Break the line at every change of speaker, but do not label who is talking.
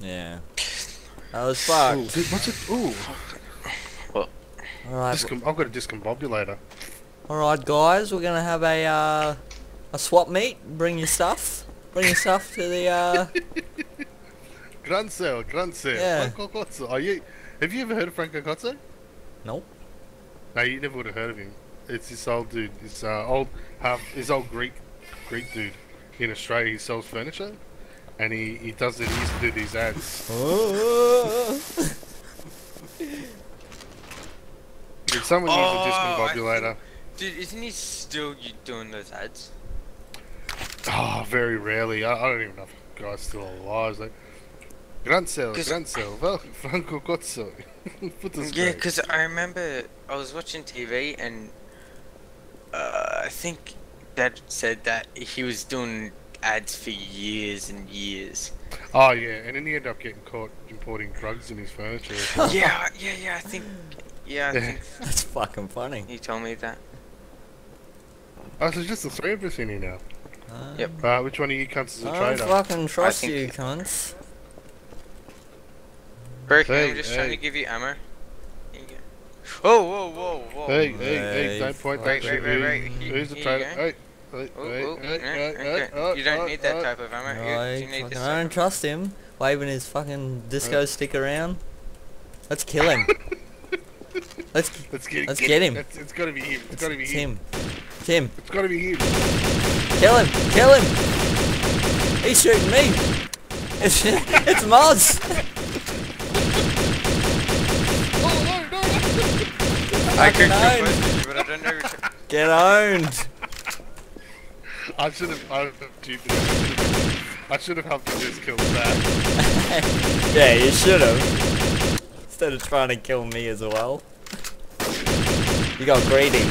Yeah. That was
Ooh,
fucked.
dude, what's it? Ooh,
Alright,
discom- I've got a discombobulator.
alright guys, we're gonna have a uh, a swap meet. Bring your stuff. Bring your stuff to the uh
Grand sale, grand sale.
Yeah.
Franco Cozzo. Are you? Have you ever heard of Franco Cozzo?
Nope.
No, you never would have heard of him. It's this old dude. This uh, old half. This old Greek Greek dude in Australia. He sells furniture, and he he does it. He used to do these ads. Did someone use
Oh,
a discombobulator?
Dude, isn't he still doing those ads?
Oh, very rarely. I, I don't even know if the guy's still alive. Like, sale,
'Cause-
grand sale. Well, Franco Cozzo.
Yeah, because I remember I was watching TV and uh, I think Dad said that he was doing ads for years and years.
Oh yeah, and then he ended up getting caught importing drugs in his furniture. well.
yeah, yeah, yeah. I think. Yeah, I
Yeah.
think
That's fucking funny.
he told me that.
oh, so it's just the three of us in here now.
Uh,
Yep.
Uh, which one of you cunts is a
I don't fucking trust
think-
you, cunts.
Bro,
Hey,
I'm just
hey.
trying to give you ammo. Here you go. Oh, whoa, whoa, whoa.
Hey, hey,
Hey,
hey, don't point
Right,
that
right,
shit.
right,
Who-
right. Here-
Who's the
here you
traitor? Hey,
You don't need that type of ammo. You,
I,
you need this
I don't
type.
trust him. Waving his fucking disco uh. stick around. Let's kill him. Let's.
Let's get,
Let's get him.
It's, it's gotta be him. It's,
It's,
gotta be
it's
him.
him. It's him.
It's gotta be him.
Kill him. Kill him. He's shooting me. It's it's Moz.
Oh no, no, no!
I could
Fucking
go both, but I don't know.
Get owned.
I should have. I, stupid. I should have helped you just kill that.
yeah, you should have. Instead of trying to kill me as well. You got greedy.